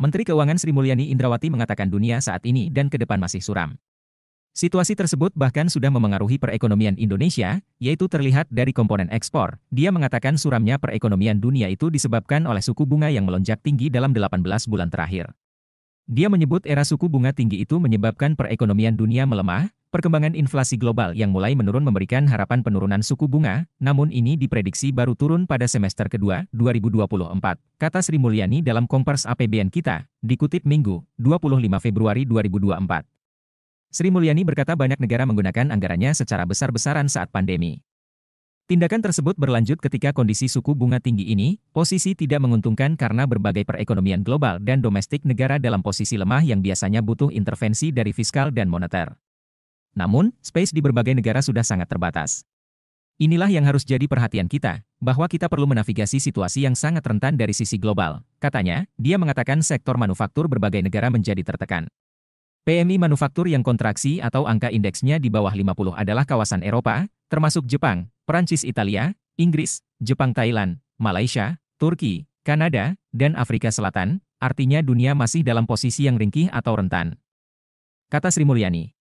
Menteri Keuangan Sri Mulyani Indrawati mengatakan dunia saat ini dan ke depan masih suram. Situasi tersebut bahkan sudah memengaruhi perekonomian Indonesia, yaitu terlihat dari komponen ekspor. Dia mengatakan suramnya perekonomian dunia itu disebabkan oleh suku bunga yang melonjak tinggi dalam 18 bulan terakhir. Dia menyebut era suku bunga tinggi itu menyebabkan perekonomian dunia melemah, perkembangan inflasi global yang mulai menurun memberikan harapan penurunan suku bunga, namun ini diprediksi baru turun pada semester kedua 2024 kata Sri Mulyani dalam Kompers APBN kita, dikutip Minggu, 25 Februari 2024. Sri Mulyani berkata banyak negara menggunakan anggarannya secara besar-besaran saat pandemi. Tindakan tersebut berlanjut ketika kondisi suku bunga tinggi ini, posisi tidak menguntungkan karena berbagai perekonomian global dan domestik negara dalam posisi lemah yang biasanya butuh intervensi dari fiskal dan moneter. Namun, space di berbagai negara sudah sangat terbatas. Inilah yang harus jadi perhatian kita, bahwa kita perlu menavigasi situasi yang sangat rentan dari sisi global. Katanya, dia mengatakan sektor manufaktur berbagai negara menjadi tertekan. PMI manufaktur yang kontraksi atau angka indeksnya di bawah 50 adalah kawasan Eropa, termasuk Jepang, Perancis Italia, Inggris, Jepang Thailand, Malaysia, Turki, Kanada, dan Afrika Selatan, artinya dunia masih dalam posisi yang ringkih atau rentan. Kata Sri Mulyani.